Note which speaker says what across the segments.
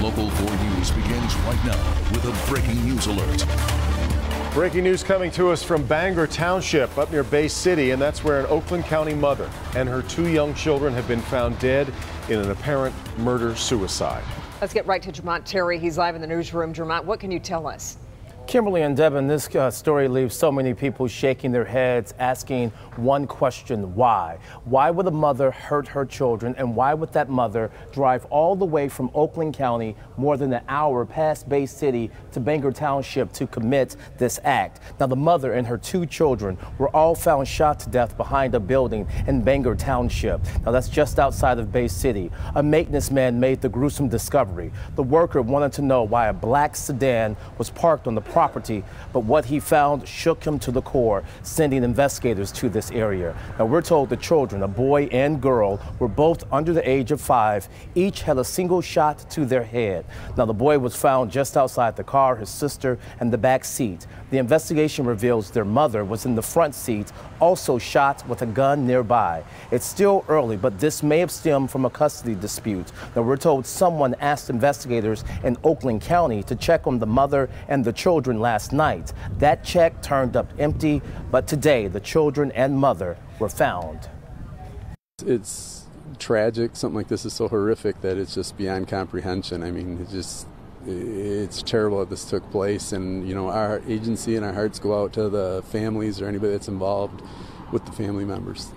Speaker 1: Local 4 News begins right now with a breaking news alert.
Speaker 2: Breaking news coming to us from Bangor Township up near Bay City, and that's where an Oakland County mother and her two young children have been found dead in an apparent murder suicide.
Speaker 3: Let's get right to Jermont Terry. He's live in the newsroom. Jermont, what can you tell us?
Speaker 4: Kimberly and Devin, this uh, story leaves so many people shaking their heads, asking one question why? Why would a mother hurt her children, and why would that mother drive all the way from Oakland County, more than an hour past Bay City, to Bangor Township to commit this act? Now, the mother and her two children were all found shot to death behind a building in Bangor Township. Now, that's just outside of Bay City. A maintenance man made the gruesome discovery. The worker wanted to know why a black sedan was parked on the property, but what he found shook him to the core, sending investigators to this area. Now, we're told the children, a boy and girl, were both under the age of five. Each had a single shot to their head. Now, the boy was found just outside the car, his sister and the back seat. The investigation reveals their mother was in the front seat, also shot with a gun nearby. It's still early, but this may have stemmed from a custody dispute. Now, we're told someone asked investigators in Oakland County to check on the mother and the children last night. That check turned up empty, but today the children and mother were found.
Speaker 5: It's tragic. Something like this is so horrific that it's just beyond comprehension. I mean, it just it's terrible that this took place and you know our agency and our hearts go out to the families or anybody that's involved with the family members.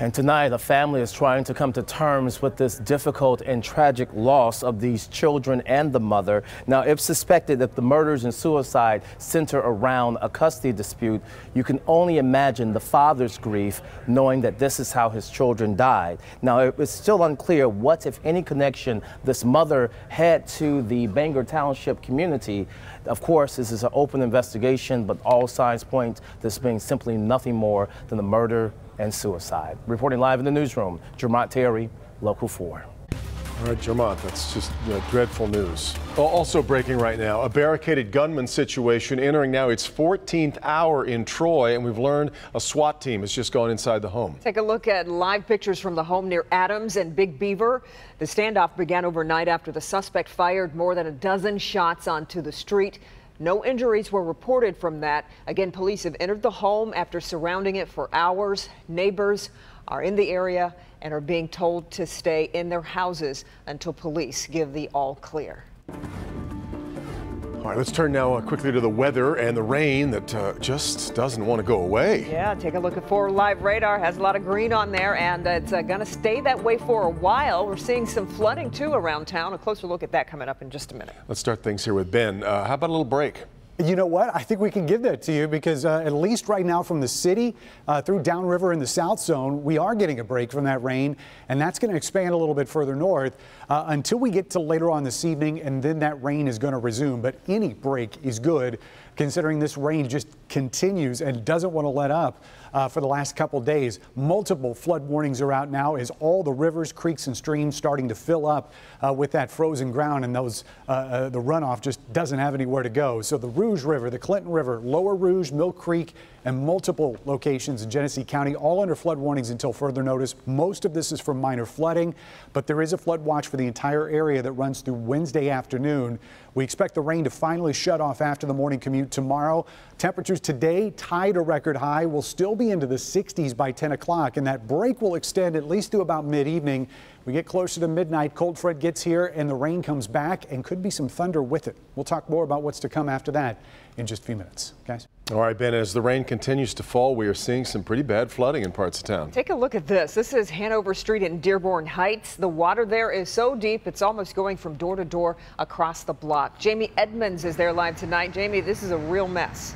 Speaker 4: And tonight, a family is trying to come to terms with this difficult and tragic loss of these children and the mother. Now, if suspected that the murders and suicide center around a custody dispute, you can only imagine the father's grief knowing that this is how his children died. Now, it's still unclear what, if any, connection this mother had to the Bangor Township community. Of course, this is an open investigation, but all signs point this being simply nothing more than the murder and suicide. Reporting live in the newsroom, Jermont Terry, Local 4.
Speaker 2: All right, Jermont, that's just uh, dreadful news. Also breaking right now, a barricaded gunman situation entering now its 14th hour in Troy, and we've learned a SWAT team has just gone inside the home.
Speaker 3: Take a look at live pictures from the home near Adams and Big Beaver. The standoff began overnight after the suspect fired more than a dozen shots onto the street. No injuries were reported from that. Again, police have entered the home after surrounding it for hours. Neighbors are in the area and are being told to stay in their houses until police give the all clear.
Speaker 2: All right, let's turn now uh, quickly to the weather and the rain that uh, just doesn't want to go away.
Speaker 3: Yeah, take a look at 4 Live Radar. Has a lot of green on there, and it's uh, going to stay that way for a while. We're seeing some flooding, too, around town. A closer look at that coming up in just a minute.
Speaker 2: Let's start things here with Ben. Uh, how about a little break?
Speaker 6: You know what? I think we can give that to you because uh, at least right now from the city uh, through downriver in the south zone, we are getting a break from that rain, and that's going to expand a little bit further north uh, until we get to later on this evening, and then that rain is going to resume. But any break is good considering this rain just continues and doesn't want to let up uh, for the last couple days. Multiple flood warnings are out now as all the rivers, creeks, and streams starting to fill up uh, with that frozen ground, and those uh, uh the runoff just doesn't have anywhere to go. So the Rouge River, the Clinton River, Lower Rouge, Mill Creek, and multiple locations in Genesee County, all under flood warnings until further notice. Most of this is from minor flooding, but there is a flood watch for the entire area that runs through Wednesday afternoon. We expect the rain to finally shut off after the morning commute tomorrow. Temperatures today tied a record high will still be into the 60s by 10 o'clock, and that break will extend at least to about mid-evening. We get closer to midnight, cold front gets here, and the rain comes back, and could be some thunder with it. We'll talk more about what's to come after that in just a few minutes. Guys?
Speaker 2: All right, Ben, as the rain continues to fall, we are seeing some pretty bad flooding in parts of town.
Speaker 3: Take a look at this. This is Hanover Street in Dearborn Heights. The water there is so deep, it's almost going from door to door across the block. Jamie Edmonds is there live tonight. Jamie, this is a real mess.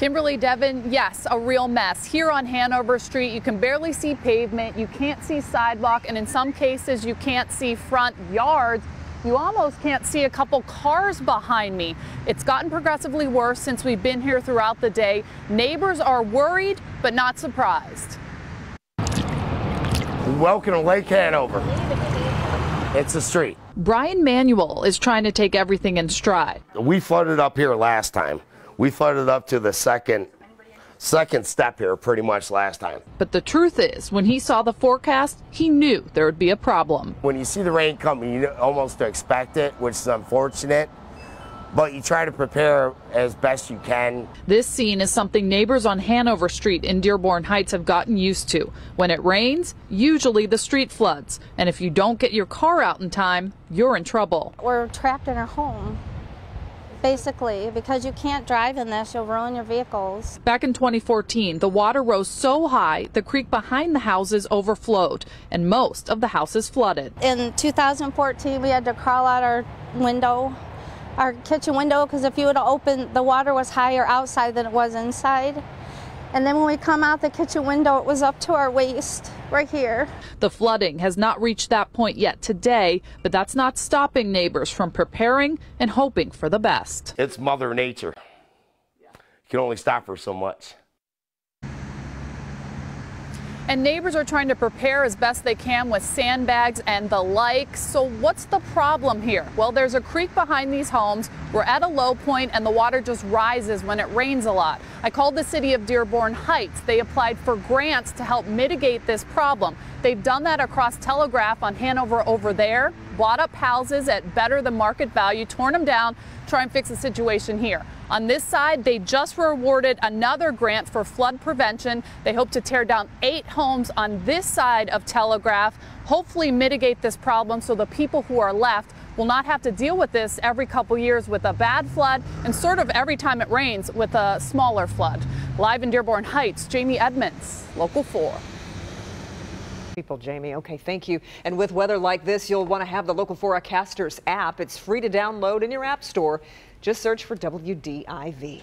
Speaker 7: Kimberly Devin, yes, a real mess. Here on Hanover Street, you can barely see pavement, you can't see sidewalk, and in some cases, you can't see front yards. You almost can't see a couple cars behind me. It's gotten progressively worse since we've been here throughout the day. Neighbors are worried, but not surprised.
Speaker 8: Welcome to Lake Hanover. It's a street.
Speaker 7: Brian Manuel is trying to take everything in stride.
Speaker 8: We flooded up here last time. We flooded up to the second second step here pretty much last time.
Speaker 7: But the truth is, when he saw the forecast, he knew there would be a problem.
Speaker 8: When you see the rain coming, you almost expect it, which is unfortunate but you try to prepare as best you can.
Speaker 7: This scene is something neighbors on Hanover Street in Dearborn Heights have gotten used to. When it rains, usually the street floods, and if you don't get your car out in time, you're in trouble.
Speaker 9: We're trapped in our home basically, because you can't drive in this, you'll ruin your vehicles.
Speaker 7: Back in 2014, the water rose so high, the creek behind the houses overflowed, and most of the houses flooded.
Speaker 9: In 2014, we had to crawl out our window, our kitchen window, because if you would open, the water was higher outside than it was inside. And then when we come out the kitchen window, it was up to our waist right here.
Speaker 7: The flooding has not reached that point yet today, but that's not stopping neighbors from preparing and hoping for the best.
Speaker 8: It's Mother Nature. You can only stop her so much.
Speaker 7: And neighbors are trying to prepare as best they can with sandbags and the like. So what's the problem here? Well, there's a creek behind these homes. We're at a low point and the water just rises when it rains a lot. I called the city of Dearborn Heights. They applied for grants to help mitigate this problem. They've done that across Telegraph on Hanover over there, bought up houses at better than market value, torn them down, try and fix the situation here. On this side, they just were awarded another grant for flood prevention. They hope to tear down eight homes on this side of Telegraph, hopefully mitigate this problem so the people who are left will not have to deal with this every couple years with a bad flood and sort of every time it rains with a smaller flood. Live in Dearborn Heights, Jamie Edmonds, Local 4
Speaker 3: people, Jamie. Okay, thank you. And with weather like this, you'll want to have the Local Forecasters app. It's free to download in your app store. Just search for WDIV.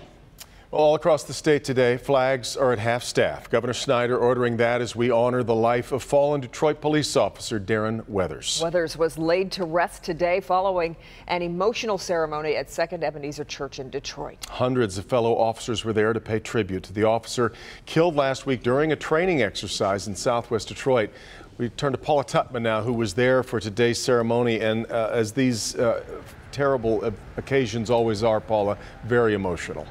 Speaker 2: All across the state today, flags are at half staff. Governor Snyder ordering that as we honor the life of fallen Detroit police officer Darren Weathers.
Speaker 3: Weathers was laid to rest today following an emotional ceremony at Second Ebenezer Church in Detroit.
Speaker 2: Hundreds of fellow officers were there to pay tribute to the officer killed last week during a training exercise in southwest Detroit. We turn to Paula Tutman now, who was there for today's ceremony. And uh, as these uh, terrible uh, occasions always are, Paula, very emotional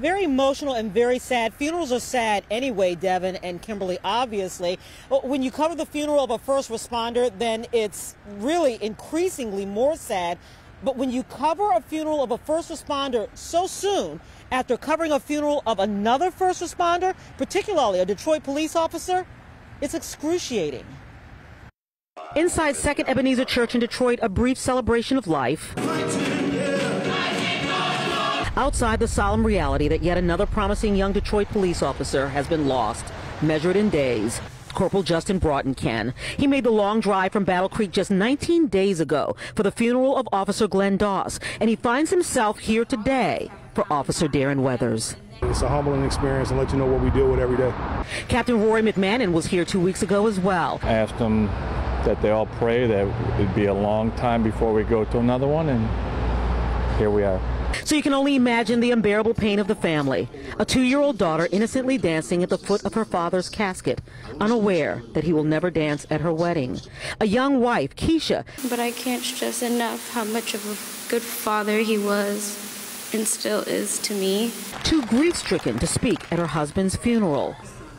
Speaker 10: very emotional and very sad. Funerals are sad anyway, Devin and Kimberly, obviously. When you cover the funeral of a first responder, then it's really increasingly more sad. But when you cover a funeral of a first responder so soon after covering a funeral of another first responder, particularly a Detroit police officer, it's excruciating. Inside Second Ebenezer Church in Detroit, a brief celebration of life outside the solemn reality that yet another promising young Detroit police officer has been lost, measured in days. Corporal Justin Broughton can. He made the long drive from Battle Creek just 19 days ago for the funeral of Officer Glenn Doss, and he finds himself here today for Officer Darren Weathers.
Speaker 11: It's a humbling experience and let you know what we deal with every day.
Speaker 10: Captain Rory McMahon was here two weeks ago as well.
Speaker 12: I asked them that they all pray that it'd be a long time before we go to another one, and here we are.
Speaker 10: So you can only imagine the unbearable pain of the family. A two-year-old daughter innocently dancing at the foot of her father's casket, unaware that he will never dance at her wedding. A young wife, Keisha.
Speaker 13: But I can't stress enough how much of a good father he was and still is to me.
Speaker 10: Too grief-stricken to speak at her husband's funeral,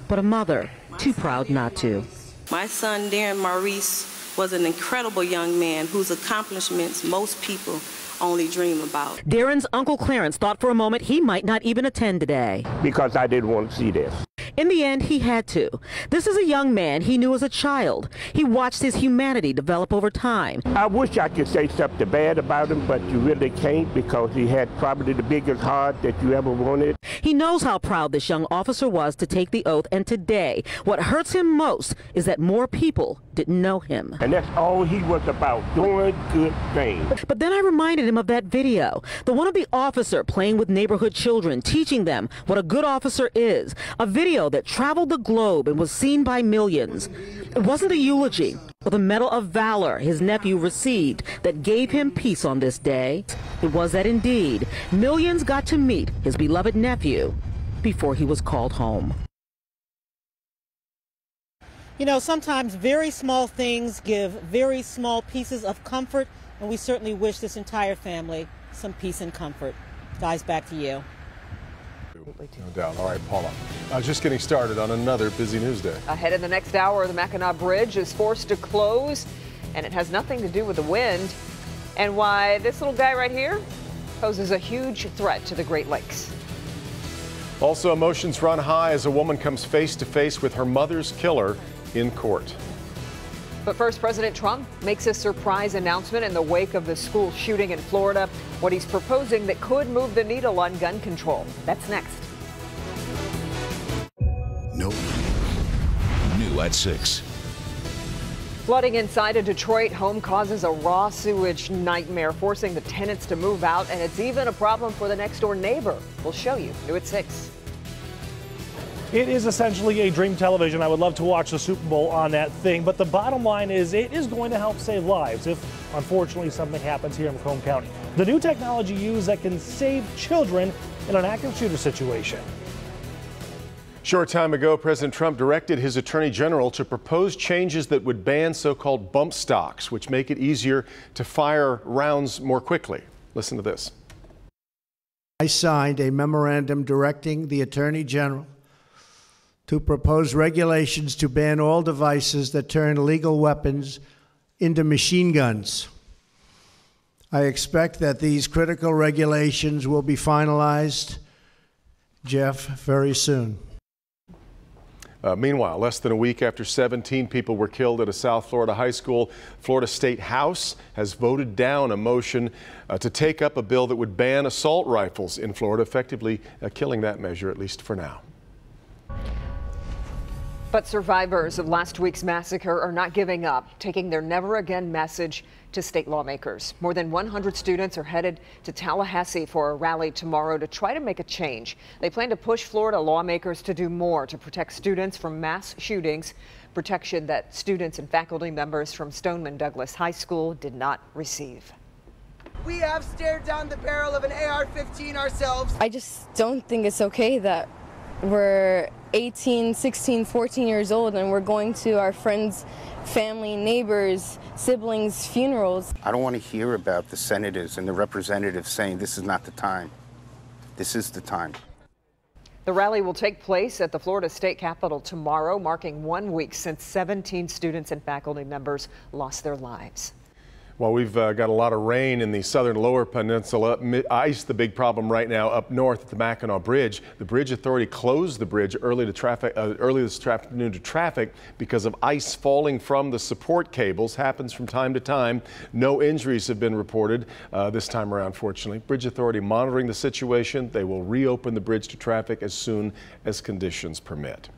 Speaker 10: but a mother too proud not to.
Speaker 14: My son, Darren Maurice, was an incredible young man whose accomplishments most people only dream about.
Speaker 10: Darren's Uncle Clarence thought for a moment he might not even attend today.
Speaker 15: Because I didn't want to see this.
Speaker 10: In the end, he had to. This is a young man he knew as a child. He watched his humanity develop over time.
Speaker 15: I wish I could say something bad about him, but you really can't because he had probably the biggest heart that you ever wanted.
Speaker 10: He knows how proud this young officer was to take the oath, and today, what hurts him most is that more people didn't know him.
Speaker 15: And that's all he was about, doing good things.
Speaker 10: But then I reminded him of that video, the one of the officer playing with neighborhood children, teaching them what a good officer is. A video that traveled the globe and was seen by millions. It wasn't a eulogy, but the Medal of Valor his nephew received that gave him peace on this day. It was that indeed millions got to meet his beloved nephew before he was called home. You know, sometimes very small things give very small pieces of comfort, and we certainly wish this entire family some peace and comfort. Guys, back to you.
Speaker 2: Do. No doubt. All right, Paula. Uh, just getting started on another busy news day.
Speaker 3: Ahead in the next hour, the Mackinac Bridge is forced to close, and it has nothing to do with the wind. And why this little guy right here poses a huge threat to the Great Lakes.
Speaker 2: Also, emotions run high as a woman comes face to face with her mother's killer in court.
Speaker 3: But first, President Trump makes a surprise announcement in the wake of the school shooting in Florida. What he's proposing that could move the needle on gun control. That's next.
Speaker 1: No. New at 6.
Speaker 3: Flooding inside a Detroit home causes a raw sewage nightmare, forcing the tenants to move out, and it's even a problem for the next door neighbor. We'll show you. New at 6.
Speaker 16: It is essentially a dream television. I would love to watch the Super Bowl on that thing, but the bottom line is it is going to help save lives if unfortunately something happens here in Macomb County. The new technology used that can save children in an active shooter situation.
Speaker 2: Short time ago, President Trump directed his attorney general to propose changes that would ban so-called bump stocks, which make it easier to fire rounds more quickly. Listen to this.
Speaker 17: I signed a memorandum directing the attorney general to propose regulations to ban all devices that turn legal weapons into machine guns. I expect that these critical regulations will be finalized, Jeff, very soon.
Speaker 2: Uh, meanwhile, less than a week after 17 people were killed at a South Florida high school, Florida State House has voted down a motion uh, to take up a bill that would ban assault rifles in Florida, effectively uh, killing that measure, at least for now.
Speaker 3: But survivors of last week's massacre are not giving up, taking their never again message to state lawmakers. More than 100 students are headed to Tallahassee for a rally tomorrow to try to make a change. They plan to push Florida lawmakers to do more to protect students from mass shootings, protection that students and faculty members from Stoneman Douglas High School did not receive.
Speaker 18: We have stared down the barrel of an AR 15 ourselves.
Speaker 19: I just don't think it's okay that we're 18, 16, 14 years old and we're going to our friends, family, neighbors, siblings' funerals.
Speaker 20: I don't want to hear about the senators and the representatives saying this is not the time. This is the time.
Speaker 3: The rally will take place at the Florida State Capitol tomorrow, marking one week since 17 students and faculty members lost their lives.
Speaker 2: Well, we've uh, got a lot of rain in the southern lower peninsula. Ice, the big problem right now up north at the Mackinac Bridge. The bridge authority closed the bridge early to traffic, uh, early this afternoon to traffic because of ice falling from the support cables. Happens from time to time. No injuries have been reported uh, this time around, fortunately. Bridge authority monitoring the situation. They will reopen the bridge to traffic as soon as conditions permit.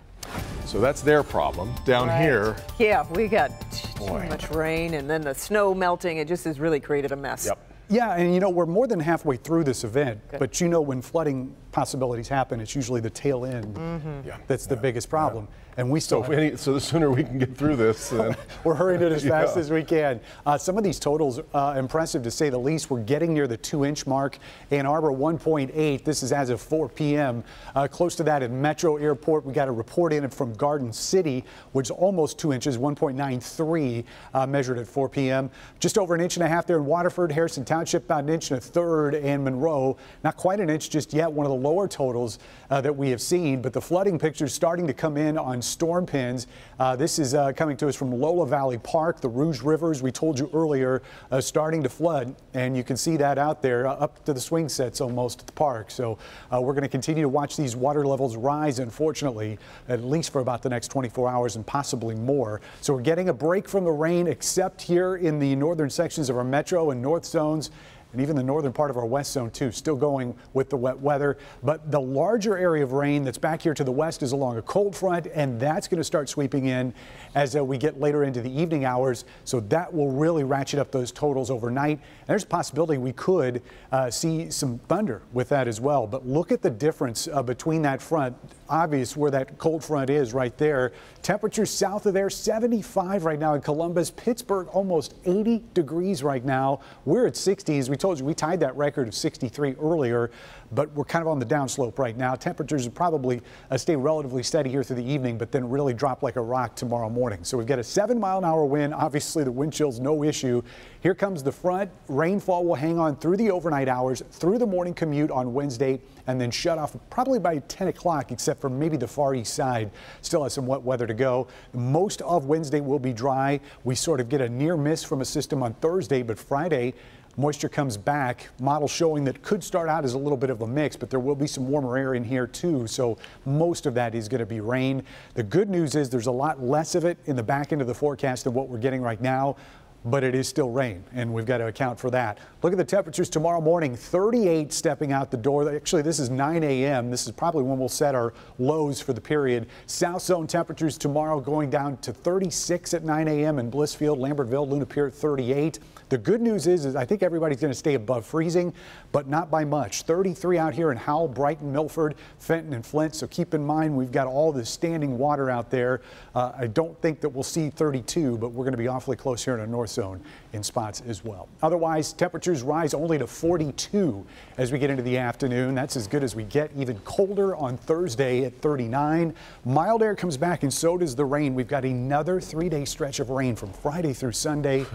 Speaker 2: So that's their problem. Down
Speaker 3: right.
Speaker 2: here.
Speaker 3: Yeah, we got too much rain and then the snow melting. It just has really created a mess.
Speaker 2: Yep.
Speaker 6: Yeah, and you know, we're more than halfway through this event,
Speaker 3: Good.
Speaker 6: but you know, when flooding possibilities happen, it's usually the tail end
Speaker 3: mm-hmm.
Speaker 2: yeah.
Speaker 6: that's the biggest problem. And we still.
Speaker 2: So, any, so the sooner we can get through this, then
Speaker 6: we're hurrying it as fast
Speaker 2: yeah.
Speaker 6: as we can. Uh, some of these totals uh, impressive to say the least. We're getting near the two-inch mark. Ann Arbor 1.8. This is as of 4 p.m. Uh, close to that at Metro Airport. We got a report in it from Garden City, which is almost two inches, 1.93 uh, measured at 4 p.m. Just over an inch and a half there in Waterford, Harrison Township, about an inch and a third, and Monroe, not quite an inch just yet. One of the lower totals uh, that we have seen, but the flooding pictures starting to come in on storm pins. Uh, this is uh, coming to us from Lola Valley Park, the Rouge Rivers, we told you earlier, uh, starting to flood. And you can see that out there uh, up to the swing sets almost at the park. So uh, we're going to continue to watch these water levels rise, unfortunately, at least for about the next 24 hours and possibly more. So we're getting a break from the rain, except here in the northern sections of our metro and north zones and even the northern part of our west zone too, still going with the wet weather. But the larger area of rain that's back here to the west is along a cold front, and that's going to start sweeping in as uh, we get later into the evening hours. So that will really ratchet up those totals overnight. And there's a possibility we could uh, see some thunder with that as well. But look at the difference uh, between that front. Obvious where that cold front is right there. Temperatures south of there, 75 right now in Columbus. Pittsburgh, almost 80 degrees right now. We're at 60s. We told you we tied that record of 63 earlier, but we're kind of on the downslope right now. Temperatures will probably uh, stay relatively steady here through the evening, but then really drop like a rock tomorrow morning. So we've got a seven mile an hour wind. Obviously, the wind chill's no issue. Here comes the front. Rainfall will hang on through the overnight hours, through the morning commute on Wednesday, and then shut off probably by 10 o'clock, except for maybe the far east side. Still has some wet weather to go. Most of Wednesday will be dry. We sort of get a near miss from a system on Thursday, but Friday, Moisture comes back. Model showing that could start out as a little bit of a mix, but there will be some warmer air in here too. So most of that is going to be rain. The good news is there's a lot less of it in the back end of the forecast than what we're getting right now but it is still rain, and we've got to account for that. Look at the temperatures tomorrow morning 38 stepping out the door. Actually, this is 9 a.m. This is probably when we'll set our lows for the period. South zone temperatures tomorrow going down to 36 at 9 a.m. in Blissfield, Lambertville, Luna Pier 38. The good news is, is I think everybody's going to stay above freezing, but not by much. 33 out here in Howell, Brighton, Milford, Fenton, and Flint. So keep in mind we've got all this standing water out there. Uh, I don't think that we'll see 32, but we're going to be awfully close here in the north zone in spots as well. Otherwise, temperatures rise only to 42 as we get into the afternoon. That's as good as we get. Even colder on Thursday at 39. Mild air comes back, and so does the rain. We've got another three day stretch of rain from Friday through Sunday.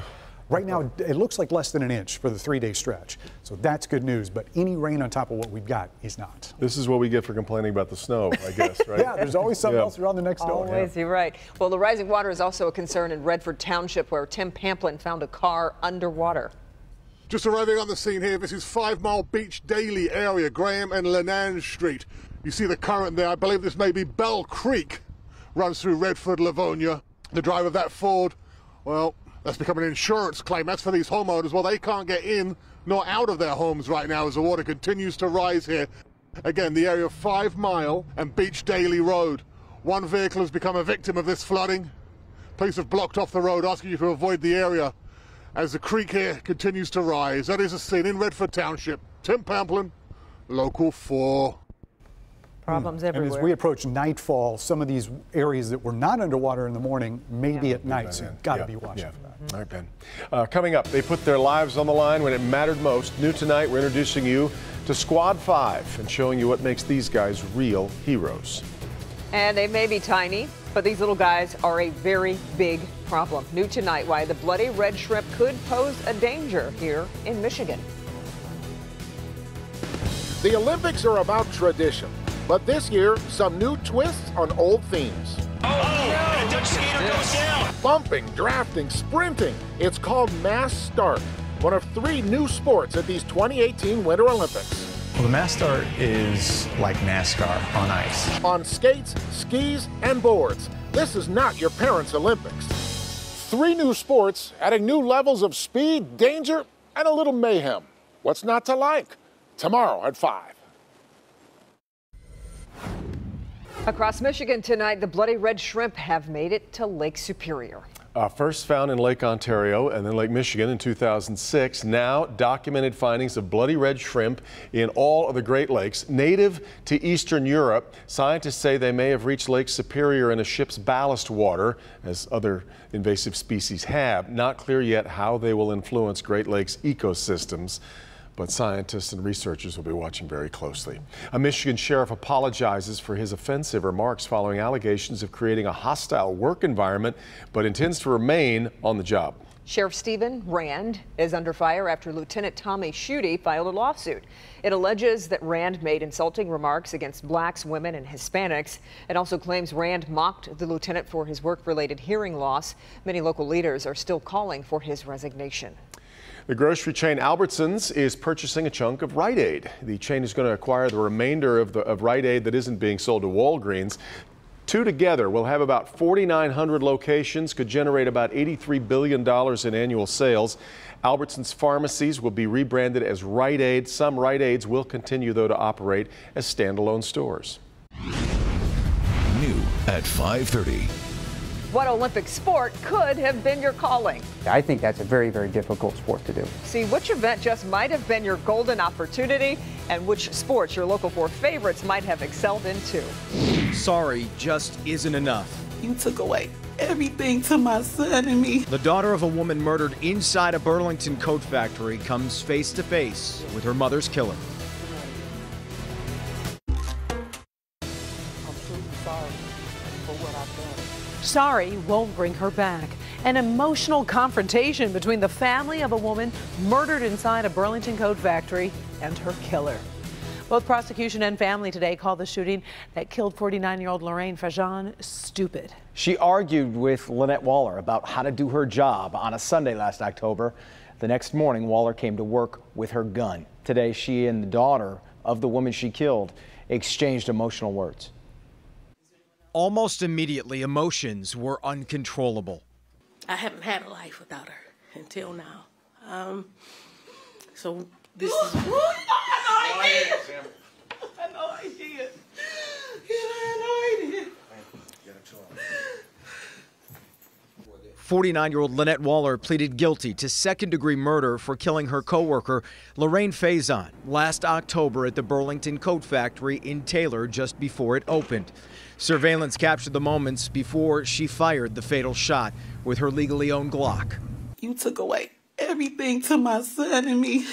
Speaker 6: Right now, it looks like less than an inch for the three-day stretch. So that's good news, but any rain on top of what we've got is not.
Speaker 2: This is what we get for complaining about the snow, I guess, right?
Speaker 6: yeah, there's always something yeah. else around the next door.
Speaker 3: Always, yeah. you're right. Well, the rising water is also a concern in Redford Township where Tim Pamplin found a car underwater.
Speaker 21: Just arriving on the scene here, this is Five Mile Beech Daly area, Graham and Lenange Street. You see the current there, I believe this may be Bell Creek, runs through Redford, Livonia. The driver of that Ford, well, that's become an insurance claim. That's for these homeowners. Well, they can't get in nor out of their homes right now as the water continues to rise here. Again, the area of Five Mile and Beech Daly Road. One vehicle has become a victim of this flooding. Police have blocked off the road, asking you to avoid the area as the creek here continues to rise. That is a scene in Redford Township. Tim Pamplin, Local 4
Speaker 3: problems everywhere.
Speaker 6: And as we approach nightfall, some of these areas that were not underwater in the morning may yeah. be at night, so you've got to yeah. be watching yeah. for that.
Speaker 2: Mm-hmm. All right, Ben. Uh, coming up, they put their lives on the line when it mattered most. New tonight, we're introducing you to Squad 5 and showing you what makes these guys real heroes.
Speaker 3: And they may be tiny, but these little guys are a very big problem. New tonight, why the bloody red shrimp could pose a danger here in Michigan.
Speaker 22: The Olympics are about tradition but this year, some new twists on old themes.
Speaker 23: Oh, oh and Dutch skater goes down.
Speaker 22: Bumping, drafting, sprinting. It's called Mass Start, one of three new sports at these 2018 Winter Olympics.
Speaker 24: Well, the Mass Start is like NASCAR on ice.
Speaker 22: On skates, skis, and boards. This is not your parents' Olympics. Three new sports adding new levels of speed, danger, and a little mayhem. What's not to like? Tomorrow at 5.
Speaker 3: Across Michigan tonight, the bloody red shrimp have made it to Lake Superior.
Speaker 2: Uh, first found in Lake Ontario and then Lake Michigan in 2006. Now documented findings of bloody red shrimp in all of the Great Lakes. Native to Eastern Europe, scientists say they may have reached Lake Superior in a ship's ballast water, as other invasive species have. Not clear yet how they will influence Great Lakes ecosystems but scientists and researchers will be watching very closely. A Michigan sheriff apologizes for his offensive remarks following allegations of creating a hostile work environment, but intends to remain on the job.
Speaker 3: Sheriff Stephen Rand is under fire after Lieutenant Tommy Schutte filed a lawsuit. It alleges that Rand made insulting remarks against blacks, women, and Hispanics. It also claims Rand mocked the lieutenant for his work-related hearing loss. Many local leaders are still calling for his resignation.
Speaker 2: The grocery chain Albertsons is purchasing a chunk of Rite Aid. The chain is going to acquire the remainder of, the, of Rite Aid that isn't being sold to Walgreens. Two together will have about 4,900 locations, could generate about $83 billion in annual sales. Albertsons pharmacies will be rebranded as Rite Aid. Some Rite Aids will continue, though, to operate as standalone stores.
Speaker 1: New at 530.
Speaker 3: What Olympic sport could have been your calling?
Speaker 25: I think that's a very, very difficult sport to do.
Speaker 3: See which event just might have been your golden opportunity and which sports your local four favorites might have excelled into.
Speaker 26: Sorry just isn't enough. You took away
Speaker 27: everything to my son and me.
Speaker 28: The daughter of a woman murdered inside a Burlington coat factory comes face to face with her mother's killer.
Speaker 29: Sorry won't bring her back. An emotional confrontation between the family of a woman murdered inside a Burlington coat factory and her killer. Both prosecution and family today called the shooting that killed 49-year-old Lorraine Faison stupid.
Speaker 30: She argued with Lynette Waller about how to do her job on a Sunday last October. The next morning, Waller came to work with her gun. Today, she and the daughter of the woman she killed exchanged emotional words. Almost immediately, emotions were uncontrollable.
Speaker 31: I haven't had a life without her until now. Um, so this is.
Speaker 27: I know I did. I know I did. I know I did.
Speaker 28: 49 year old Lynette Waller pleaded guilty to second degree murder for killing her coworker, Lorraine Faison, last October at the Burlington Coat Factory in Taylor just before it opened. Surveillance captured the moments before she fired the fatal shot with her legally owned Glock.
Speaker 27: You took away everything to my son and me.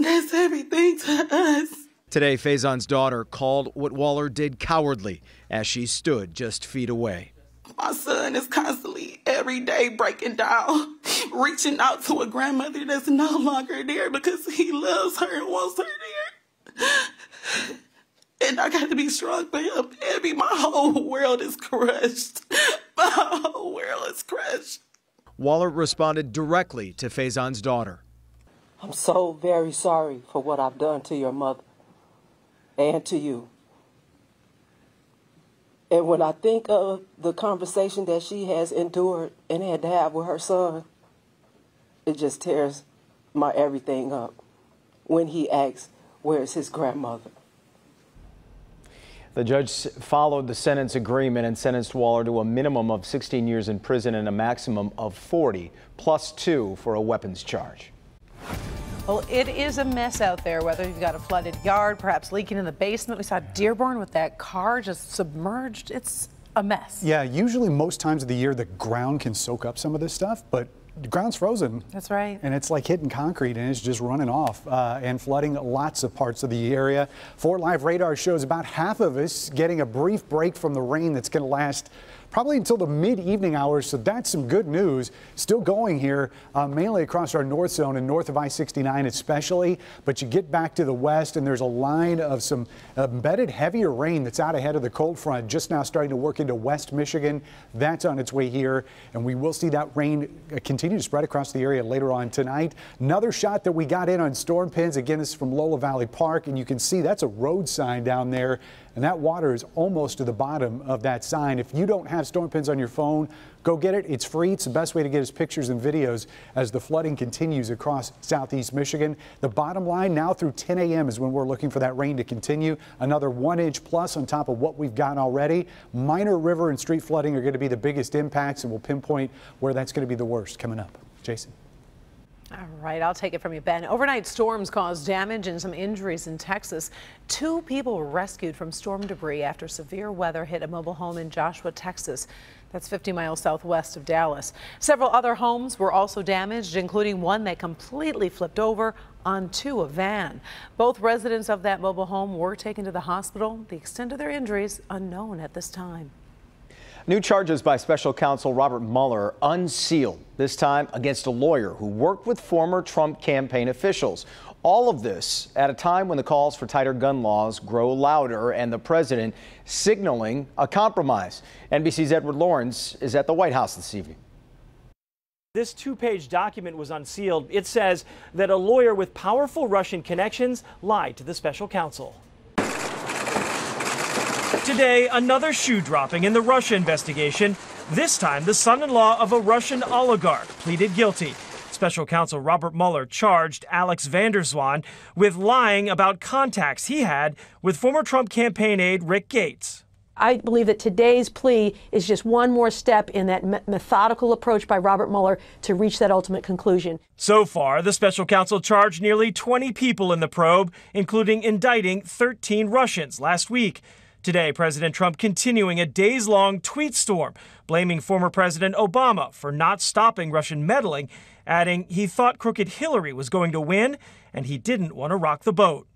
Speaker 27: That's everything to us.
Speaker 28: Today, Faison's daughter called what Waller did cowardly as she stood just feet away.
Speaker 27: My son is constantly, every day, breaking down, reaching out to a grandmother that's no longer there because he loves her and wants her there. And I got to be strong for him. Every, my whole world is crushed. My whole world is crushed.
Speaker 28: Waller responded directly to Faison's daughter.
Speaker 31: I'm so very sorry for what I've done to your mother and to you. And when I think of the conversation that she has endured and had to have with her son, it just tears my everything up when he asks, Where's his grandmother?
Speaker 30: The judge followed the sentence agreement and sentenced Waller to a minimum of 16 years in prison and a maximum of 40, plus two for a weapons charge.
Speaker 29: Well, it is a mess out there, whether you've got a flooded yard, perhaps leaking in the basement. We saw Dearborn with that car just submerged. It's a mess.
Speaker 6: Yeah, usually most times of the year the ground can soak up some of this stuff, but the ground's frozen.
Speaker 29: That's right.
Speaker 6: And it's like hitting concrete and it's just running off uh, and flooding lots of parts of the area. 4 Live radar shows about half of us getting a brief break from the rain that's going to last probably until the mid-evening hours. So that's some good news. Still going here, uh, mainly across our north zone and north of I-69 especially. But you get back to the west and there's a line of some embedded heavier rain that's out ahead of the cold front, just now starting to work into West Michigan. That's on its way here. And we will see that rain uh, continue to spread across the area later on tonight. Another shot that we got in on storm pins. Again, this is from Lola Valley Park. And you can see that's a road sign down there and that water is almost to the bottom of that sign. If you don't have storm pins on your phone, go get it. It's free. It's the best way to get us pictures and videos as the flooding continues across southeast Michigan. The bottom line now through 10 a.m. is when we're looking for that rain to continue. Another one inch plus on top of what we've got already. Minor river and street flooding are going to be the biggest impacts, and we'll pinpoint where that's going to be the worst coming up. Jason.
Speaker 29: All right, I'll take it from you, Ben. Overnight storms caused damage and some injuries in Texas. Two people were rescued from storm debris after severe weather hit a mobile home in Joshua, Texas. That's 50 miles southwest of Dallas. Several other homes were also damaged, including one that completely flipped over onto a van. Both residents of that mobile home were taken to the hospital. The extent of their injuries unknown at this time.
Speaker 30: New charges by special counsel Robert Mueller unsealed, this time against a lawyer who worked with former Trump campaign officials. All of this at a time when the calls for tighter gun laws grow louder and the president signaling a compromise. NBC's Edward Lawrence is at the White House this evening.
Speaker 26: This two page document was unsealed. It says that a lawyer with powerful Russian connections lied to the special counsel. Today, another shoe dropping in the Russia investigation. This time, the son in law of a Russian oligarch pleaded guilty. Special counsel Robert Mueller charged Alex van der Zwaan with lying about contacts he had with former Trump campaign aide Rick Gates.
Speaker 32: I believe that today's plea is just one more step in that me- methodical approach by Robert Mueller to reach that ultimate conclusion.
Speaker 26: So far, the special counsel charged nearly 20 people in the probe, including indicting 13 Russians last week. Today, President Trump continuing a days long tweet storm, blaming former President Obama for not stopping Russian meddling, adding he thought crooked Hillary was going to win and he didn't want to rock the boat.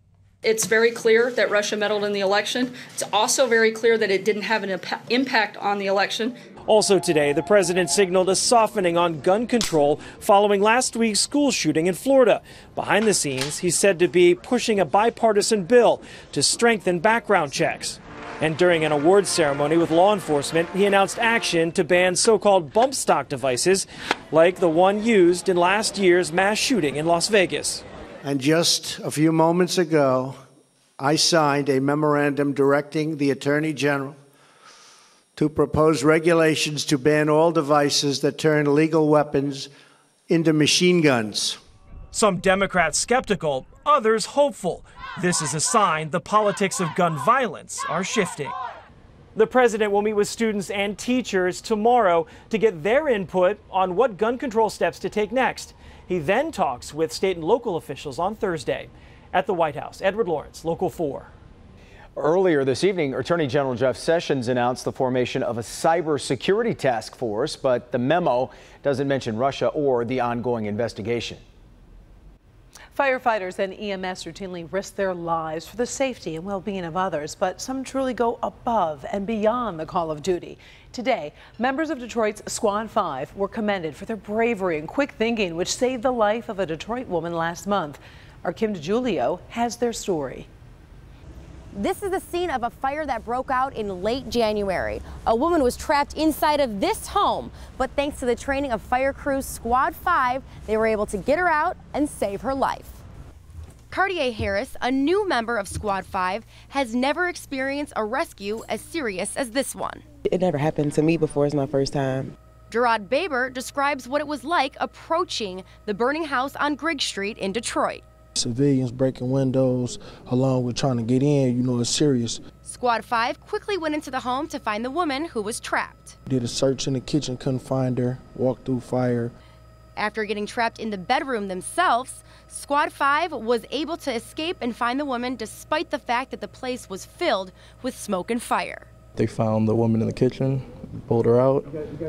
Speaker 33: It's very clear that Russia meddled in the election. It's also very clear that it didn't have an impa- impact on the election.
Speaker 26: Also today, the president signaled a softening on gun control following last week's school shooting in Florida. Behind the scenes, he's said to be pushing a bipartisan bill to strengthen background checks. And during an awards ceremony with law enforcement, he announced action to ban so called bump stock devices like the one used in last year's mass shooting in Las Vegas.
Speaker 17: And just a few moments ago, I signed a memorandum directing the Attorney General to propose regulations to ban all devices that turn legal weapons into machine guns.
Speaker 26: Some Democrats skeptical, others hopeful. This is a sign the politics of gun violence are shifting. The president will meet with students and teachers tomorrow to get their input on what gun control steps to take next. He then talks with state and local officials on Thursday. At the White House, Edward Lawrence, Local 4.
Speaker 30: Earlier this evening, Attorney General Jeff Sessions announced the formation of a cybersecurity task force, but the memo doesn't mention Russia or the ongoing investigation.
Speaker 29: Firefighters and EMS routinely risk their lives for the safety and well-being of others, but some truly go above and beyond the call of duty. Today, members of Detroit's Squad 5 were commended for their bravery and quick thinking, which saved the life of a Detroit woman last month. Our Kim DeGiulio has their story.
Speaker 34: This is the scene of a fire that broke out in late January. A woman was trapped inside of this home, but thanks to the training of fire crews Squad 5, they were able to get her out and save her life. Cartier Harris, a new member of Squad 5, has never experienced a rescue as serious as this one.
Speaker 35: It never happened to me before. It's my first time.
Speaker 34: Gerard Baber describes what it was like approaching the burning house on Grigg Street in Detroit.
Speaker 36: Civilians breaking windows along with trying to get in, you know, it's serious.
Speaker 34: Squad 5 quickly went into the home to find the woman who was trapped.
Speaker 36: Did a search in the kitchen, couldn't find her, walked through fire.
Speaker 34: After getting trapped in the bedroom themselves, Squad 5 was able to escape and find the woman despite the fact that the place was filled with smoke and fire.
Speaker 36: They found the woman in the kitchen, pulled her out,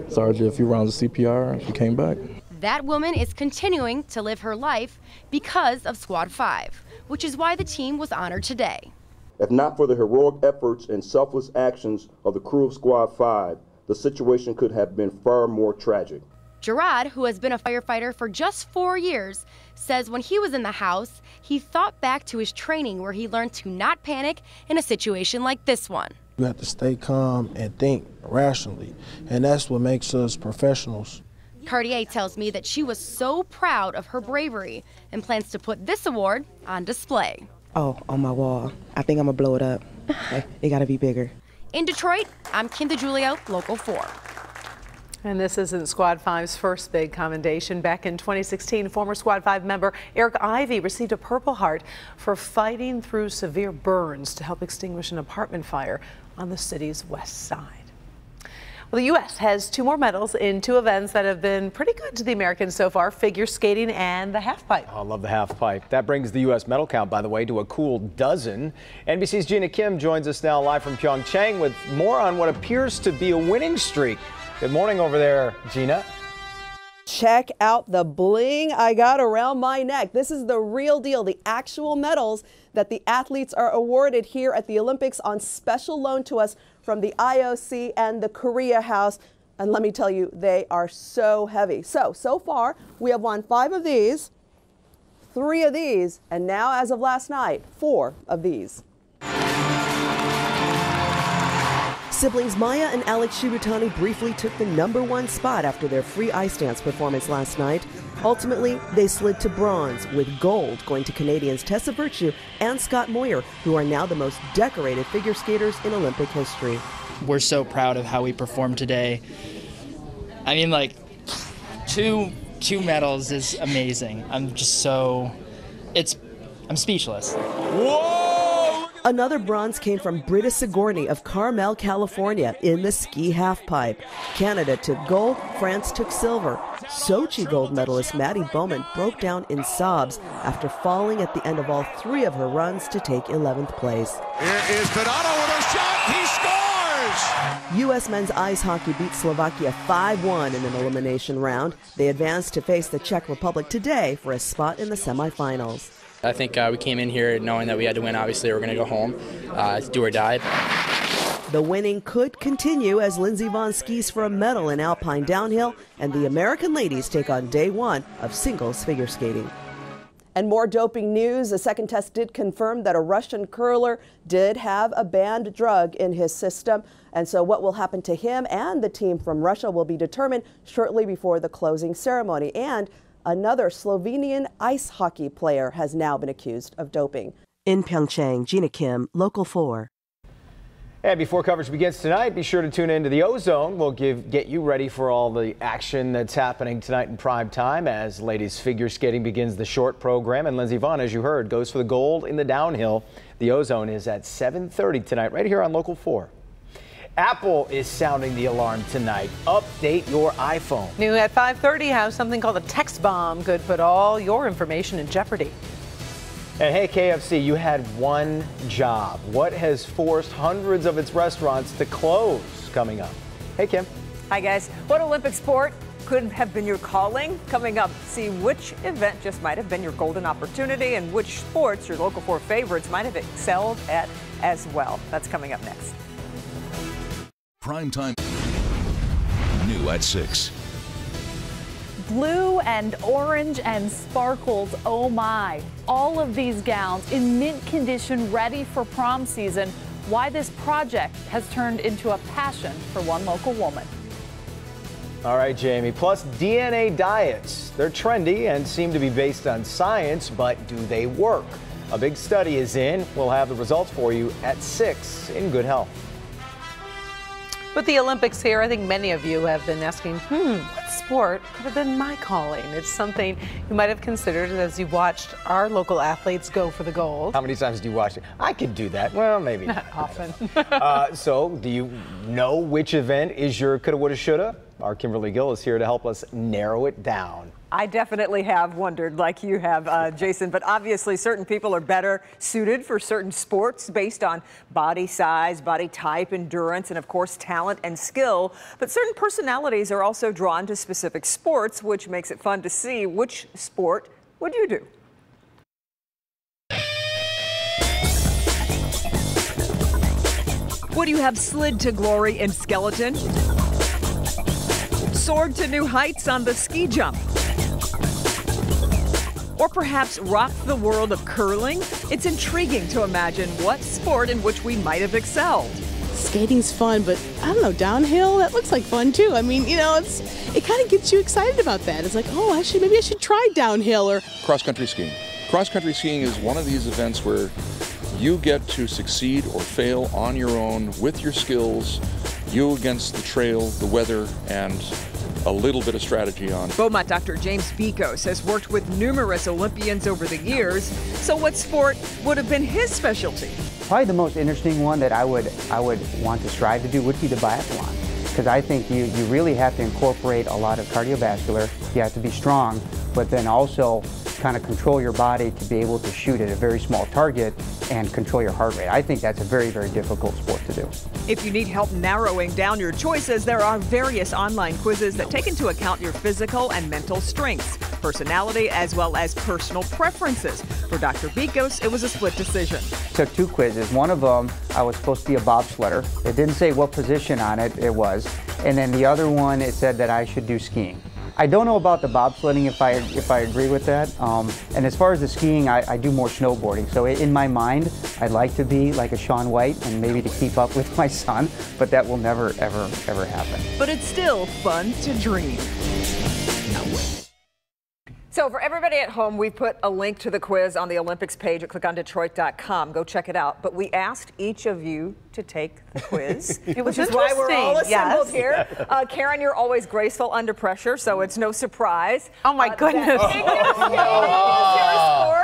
Speaker 36: started a few rounds of CPR, she came back.
Speaker 34: That woman is continuing to live her life because of Squad 5, which is why the team was honored today.
Speaker 37: If not for the heroic efforts and selfless actions of the crew of Squad 5, the situation could have been far more tragic.
Speaker 34: Gerard, who has been a firefighter for just four years, says when he was in the house, he thought back to his training where he learned to not panic in a situation like this one.
Speaker 36: You have to stay calm and think rationally, and that's what makes us professionals.
Speaker 34: Cartier tells me that she was so proud of her bravery and plans to put this award on display.
Speaker 35: Oh, on my wall. I think I'm gonna blow it up. it gotta be bigger.
Speaker 34: In Detroit, I'm Kim DeGiulio, Local 4.
Speaker 29: And this isn't Squad 5's first big commendation. Back in 2016, former Squad 5 member Eric Ivy received a Purple Heart for fighting through severe burns to help extinguish an apartment fire on the city's west side. Well, the U.S. has two more medals in two events that have been pretty good to the Americans so far, figure skating and the halfpipe.
Speaker 30: I love the halfpipe. That brings the U.S. medal count, by the way, to a cool dozen. NBC's Gina Kim joins us now live from Pyeongchang with more on what appears to be a winning streak. Good morning over there, Gina.
Speaker 38: Check out the bling I got around my neck. This is the real deal, the actual medals that the athletes are awarded here at the Olympics on special loan to us from the IOC and the Korea House. And let me tell you, they are so heavy. So, so far, we have won five of these, three of these, and now, as of last night, four of these. Siblings Maya and Alex Shibutani briefly took the number one spot after their free ice dance performance last night. Ultimately, they slid to bronze, with gold going to Canadians Tessa Virtue and Scott Moir, who are now the most decorated figure skaters in Olympic history.
Speaker 39: We're so proud of how we performed today. I mean, like, two two medals is amazing. I'm just so, it's, I'm speechless.
Speaker 38: Whoa! Another bronze came from Brita Sigourney of Carmel, California, in the ski halfpipe. Canada took gold, France took silver. Sochi gold medalist Maddie Bowman broke down in sobs after falling at the end of all three of her runs to take 11th place.
Speaker 22: Here is with
Speaker 40: first shot. He scores!
Speaker 38: U.S. men's ice hockey beat Slovakia 5 1 in an elimination round. They advanced to face the Czech Republic today for a spot in the semifinals.
Speaker 41: I think uh, we came in here knowing that we had to win. Obviously, we're going to go home, uh, do or die.
Speaker 38: The winning could continue as Lindsey Vonn skis for a medal in alpine downhill, and the American ladies take on day one of singles figure skating. And more doping news. A second test did confirm that a Russian curler did have a banned drug in his system. And so, what will happen to him and the team from Russia will be determined shortly before the closing ceremony. And another Slovenian ice hockey player has now been accused of doping. In Pyeongchang, Gina Kim, Local 4.
Speaker 30: And before coverage begins tonight, be sure to tune into the Ozone. We'll give get you ready for all the action that's happening tonight in prime time as ladies figure skating begins the short program. And Lindsey Vonn, as you heard, goes for the gold in the downhill. The Ozone is at 7:30 tonight, right here on Local 4. Apple is sounding the alarm tonight. Update your iPhone.
Speaker 29: New at 5:30, how something called a text bomb could put all your information in jeopardy.
Speaker 30: And hey, KFC, you had one job. What has forced hundreds of its restaurants to close coming up? Hey, Kim.
Speaker 3: Hi, guys. What Olympic sport could have been your calling? Coming up, see which event just might have been your golden opportunity and which sports your local four favorites might have excelled at as well. That's coming up next.
Speaker 1: Prime time. New at 6.
Speaker 42: Blue and orange and sparkles, oh my. All of these gowns in mint condition, ready for prom season. Why this project has turned into a passion for one local woman.
Speaker 30: All right, Jamie. Plus, DNA diets. They're trendy and seem to be based on science, but do they work? A big study is in. We'll have the results for you at 6 in Good Health.
Speaker 29: With the Olympics here, I think many of you have been asking, hmm, what sport could have been my calling? It's something you might have considered as you watched our local athletes go for the gold.
Speaker 30: How many times do you watch it? I could do that. Well, maybe
Speaker 29: not often.
Speaker 30: uh, so, do you know which event is your coulda, woulda, shoulda? Our Kimberly Gill is here to help us narrow it down.
Speaker 3: I definitely have wondered, like you have, uh, Jason, but obviously certain people are better suited for certain sports based on body size, body type, endurance, and of course talent and skill. But certain personalities are also drawn to specific sports, which makes it fun to see which sport would you do. Would you have slid to glory in skeleton? Soared to new heights on the ski jump? Or perhaps rock the world of curling? It's intriguing to imagine what sport in which we might have excelled.
Speaker 43: Skating's fun, but I don't know, downhill, that looks like fun too. I mean, you know, it's it kind of gets you excited about that. It's like, oh, I should maybe I should try downhill or
Speaker 44: cross country skiing. Cross country skiing is one of these events where you get to succeed or fail on your own with your skills, you against the trail, the weather, and a little bit of strategy on.
Speaker 3: Beaumont Dr. James Bicos has worked with numerous Olympians over the years. So what sport would have been his specialty?
Speaker 25: Probably the most interesting one that I would I would want to strive to do would be the biathlon. Because I think you, you really have to incorporate a lot of cardiovascular. You have to be strong, but then also kind of control your body to be able to shoot at a very small target and control your heart rate. I think that's a very, very difficult sport to do.
Speaker 3: If you need help narrowing down your choices, there are various online quizzes that take into account your physical and mental strengths, personality, as well as personal preferences. For Dr. Bicos, it was a split decision.
Speaker 25: Took two quizzes. One of them, I was supposed to be a bobsledder. It didn't say what position on it it was. And then the other one, it said that I should do skiing. I don't know about the bobsledding if I if I agree with that. Um, and as far as the skiing, I, I, do more snowboarding. So in my mind, I'd like to be like a Shaun White and maybe to keep up with my son, but that will never ever ever happen.
Speaker 3: But it's still fun to dream. So for everybody at home, we put a link to the quiz on the Olympics page at clickondetroit.com. Go check it out. But we asked each of you to take the quiz,
Speaker 29: it was
Speaker 3: which is why we're all assembled
Speaker 29: yes.
Speaker 3: here. Uh, Karen, you're always graceful under pressure, so it's no surprise.
Speaker 29: Oh my
Speaker 3: uh,
Speaker 29: goodness!
Speaker 3: oh,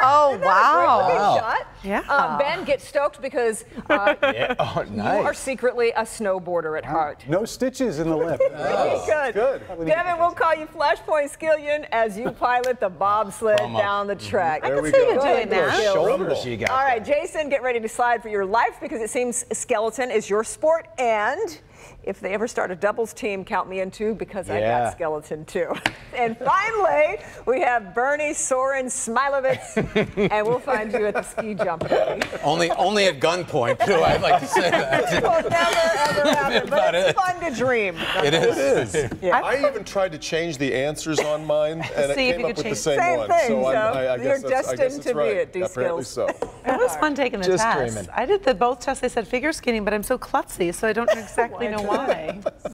Speaker 29: oh wow!
Speaker 3: Shot.
Speaker 29: Yeah.
Speaker 3: Um, ben, get stoked because uh,
Speaker 6: Yeah. Oh,
Speaker 3: you are secretly a snowboarder at heart.
Speaker 6: No stitches in the lip.
Speaker 3: Pretty good.
Speaker 6: Good.
Speaker 3: Devin, we'll call you Flashpoint Scillian as you pilot the bobsled down the track.
Speaker 6: I can see you doing that. Shoulders you got
Speaker 3: All right, Jason, get ready to slide for your life because it seems skeleton is your sport. And if they ever start a doubles team, count me in too because I got skeleton too. and finally, we have Bernie Soren Smilovitz, and we'll find you at the ski jump. Bernie.
Speaker 5: Only, only at gunpoint do I like to say that.
Speaker 3: will never ever happen, but it's
Speaker 5: it.
Speaker 3: fun to dream.
Speaker 5: It is.
Speaker 3: Yeah.
Speaker 2: I even tried to change the answers on mine, and
Speaker 29: See if
Speaker 2: came
Speaker 29: you
Speaker 2: up
Speaker 29: could
Speaker 2: with the
Speaker 29: change-
Speaker 2: same,
Speaker 3: Same
Speaker 2: one.
Speaker 3: thing,
Speaker 2: so
Speaker 3: so
Speaker 2: I, I
Speaker 3: you're
Speaker 2: guess I guess
Speaker 3: destined
Speaker 2: it's
Speaker 3: to be
Speaker 2: right.
Speaker 3: at these
Speaker 2: Apparently
Speaker 3: skills.
Speaker 2: so.
Speaker 29: It was fun taking the
Speaker 30: Just
Speaker 29: test.
Speaker 30: dreaming.
Speaker 29: I did the both tests. They said figure skating, but I'm so klutzy, so I don't know exactly know why.